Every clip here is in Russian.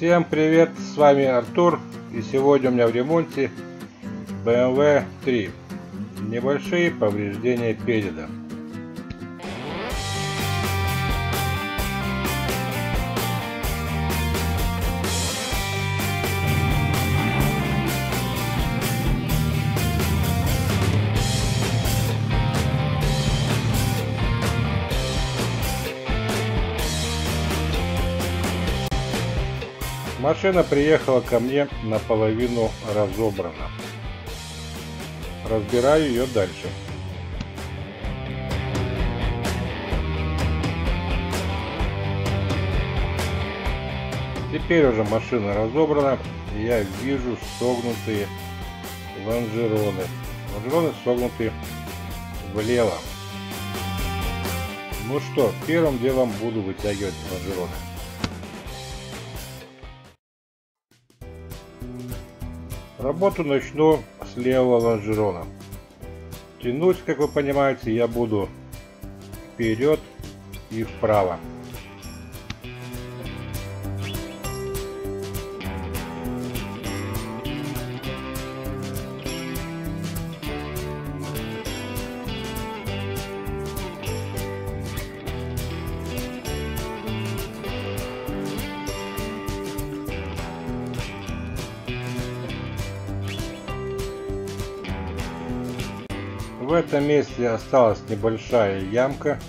Всем привет, с вами Артур и сегодня у меня в ремонте BMW 3. Небольшие повреждения переда. Машина приехала ко мне наполовину разобрана. Разбираю ее дальше. Теперь уже машина разобрана, и я вижу согнутые лонжероны. Лонжероны согнуты влево. Ну что, первым делом буду вытягивать лонжероны. Работу начну с левого лонжерона. Тянуть, как вы понимаете, я буду вперед и вправо. В этом месте осталась небольшая ямка.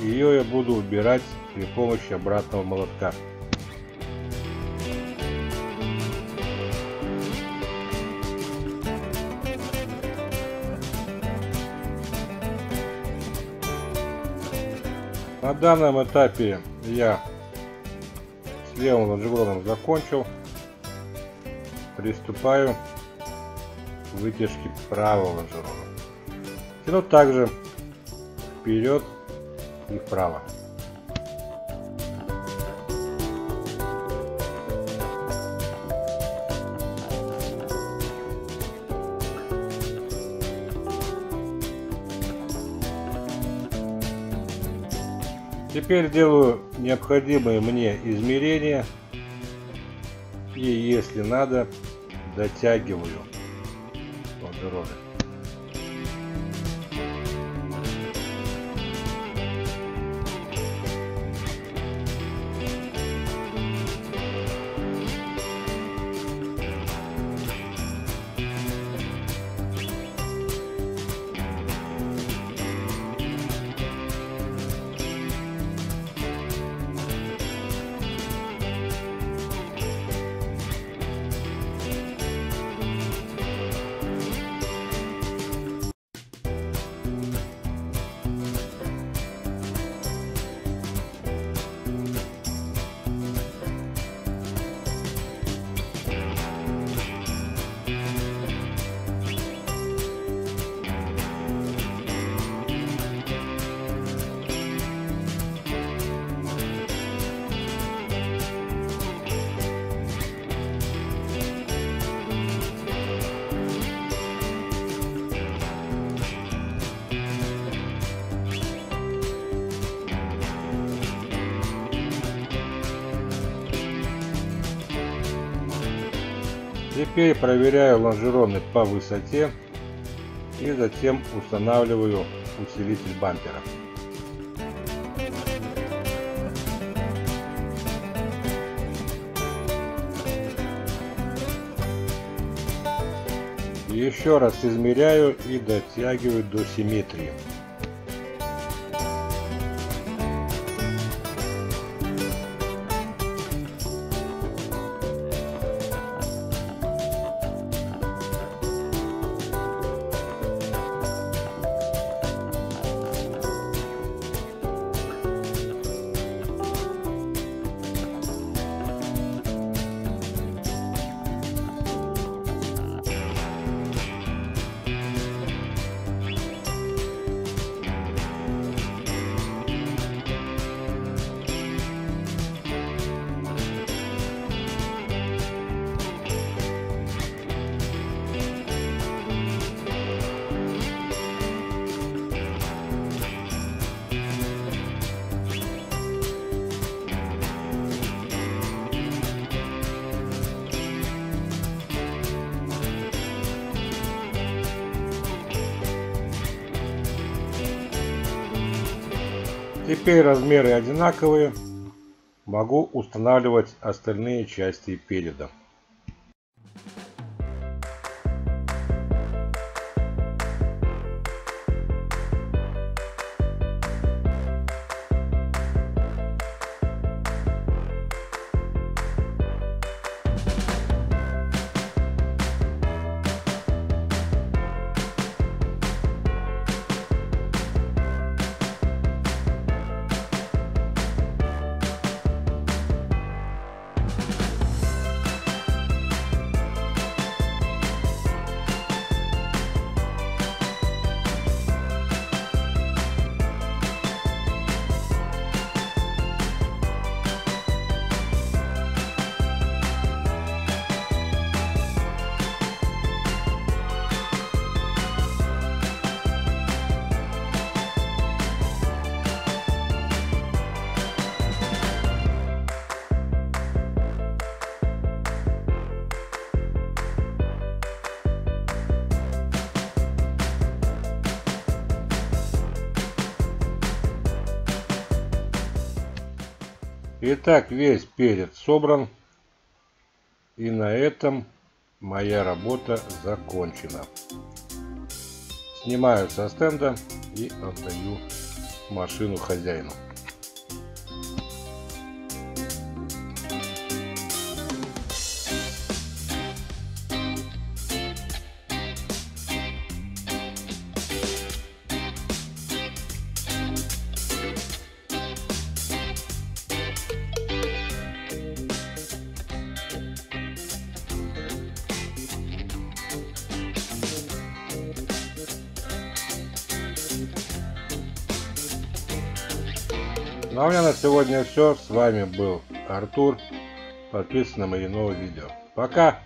Ее я буду убирать при помощи обратного молотка. На данном этапе я с левым лонжероном закончил. Приступаю к вытяжке правого лонжерона. Тяну также вперед и вправо. Теперь делаю необходимые мне измерения и если надо дотягиваю лонжероны. Теперь проверяю лонжероны по высоте и затем устанавливаю усилитель бампера. Еще раз измеряю и дотягиваю до симметрии. Теперь размеры одинаковые. Могу устанавливать остальные части переда. Итак, весь перец собран. И на этом моя работа закончена. Снимаю со стенда и отдаю машину хозяину. Ну а у меня на сегодня все. С вами был Артур. Подписывайтесь на мои новые видео. Пока!